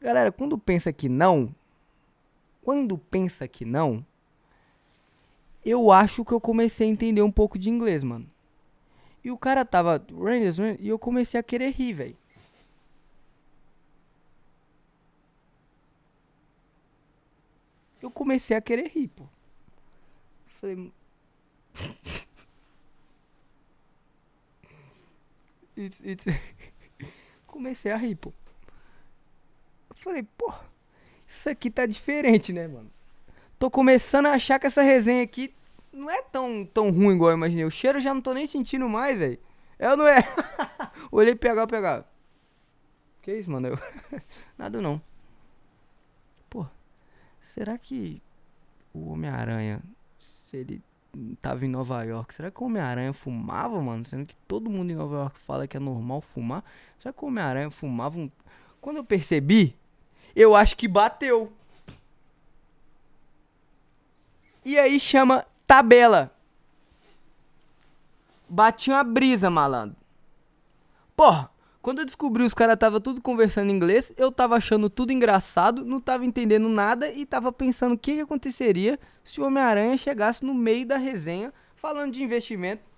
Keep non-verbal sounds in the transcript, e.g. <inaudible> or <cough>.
Galera, quando pensa que não, quando pensa que não, eu acho que eu comecei a entender um pouco de inglês, mano. E o cara tava Rangers e eu comecei a querer rir, velho. Eu comecei a querer rir, pô. Falei. <laughs> It's, it's... <laughs> Comecei a rir, pô. Falei, pô, isso aqui tá diferente, né, mano? Tô começando a achar que essa resenha aqui não é tão, tão ruim igual eu imaginei. O cheiro eu já não tô nem sentindo mais, velho. É ou não é? <laughs> Olhei pegar, pegar. Que isso, mano? Eu... <laughs> Nada não. Pô, será que o Homem-Aranha, se ele tava em Nova York, será que o Homem-Aranha fumava, mano? Sendo que todo mundo em Nova York fala que é normal fumar. Será que o Homem-Aranha fumava um. Quando eu percebi, eu acho que bateu. E aí chama tabela. Bati uma brisa, malandro. Porra, quando eu descobri os caras tava tudo conversando em inglês, eu tava achando tudo engraçado, não tava entendendo nada e tava pensando o que, que aconteceria se o Homem-Aranha chegasse no meio da resenha falando de investimento.